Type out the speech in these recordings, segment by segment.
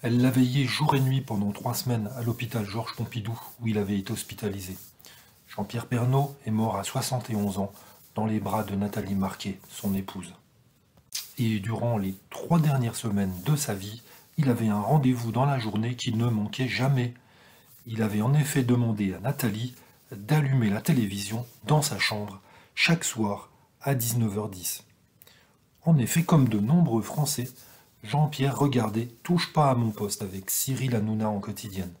Elle l'a veillé jour et nuit pendant trois semaines à l'hôpital Georges Pompidou où il avait été hospitalisé. Jean-Pierre Pernaud est mort à 71 ans dans les bras de Nathalie Marquet, son épouse. Et durant les trois dernières semaines de sa vie, il avait un rendez-vous dans la journée qui ne manquait jamais. Il avait en effet demandé à Nathalie d'allumer la télévision dans sa chambre chaque soir à 19h10. En effet, comme de nombreux Français, Jean-Pierre regardait Touche pas à mon poste avec Cyril Hanouna en quotidienne.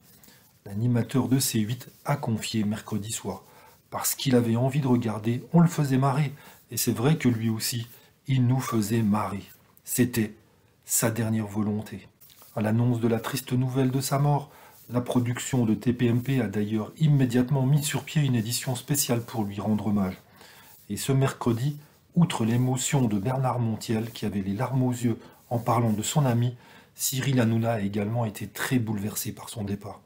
L'animateur de C8 a confié mercredi soir. Parce qu'il avait envie de regarder, on le faisait marrer. Et c'est vrai que lui aussi, il nous faisait marrer. C'était sa dernière volonté. À l'annonce de la triste nouvelle de sa mort, la production de TPMP a d'ailleurs immédiatement mis sur pied une édition spéciale pour lui rendre hommage. Et ce mercredi, outre l'émotion de Bernard Montiel, qui avait les larmes aux yeux en parlant de son ami, Cyril Hanouna a également été très bouleversé par son départ.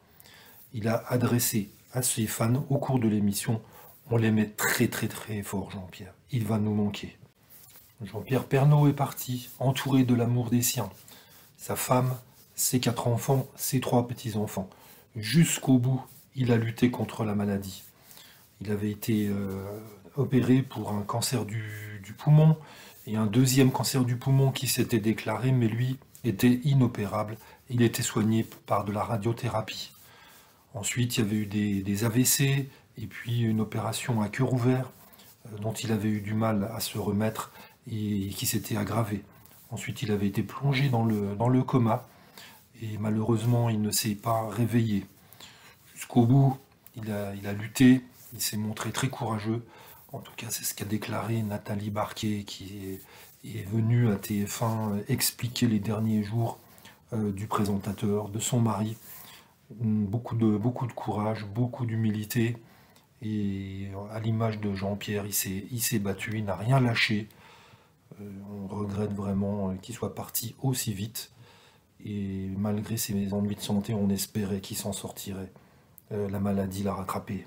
Il a adressé à ses fans au cours de l'émission On l'aimait très très très fort, Jean-Pierre. Il va nous manquer. Jean-Pierre Pernaud est parti, entouré de l'amour des siens. Sa femme, ses quatre enfants, ses trois petits-enfants. Jusqu'au bout, il a lutté contre la maladie. Il avait été euh, opéré pour un cancer du, du, poumon et un deuxième cancer du poumon qui s'était déclaré, mais lui était inopérable. Il était soigné par de la radiothérapie. Ensuite, il y avait eu des, AVC et puis une opération à cœur ouvert euh, dont il avait eu du mal à se remettre et qui s'était aggravée. Ensuite, il avait été plongé dans le, coma et malheureusement, il ne s'est pas réveillé. Jusqu'au bout, il a lutté, il s'est montré très courageux. En tout cas, c'est ce qu'a déclaré Nathalie Barquet, qui est, venue à TF1 expliquer les derniers jours euh, du présentateur, de son mari beaucoup de, beaucoup de courage, beaucoup d'humilité. Et à l'image de Jean-Pierre, il s'est battu, il n'a rien lâché. Euh, on regrette vraiment euh, qu'il soit parti aussi vite. Et malgré ses ennuis de santé, on espérait qu'il s'en sortirait. Euh, la maladie l'a rattrapé.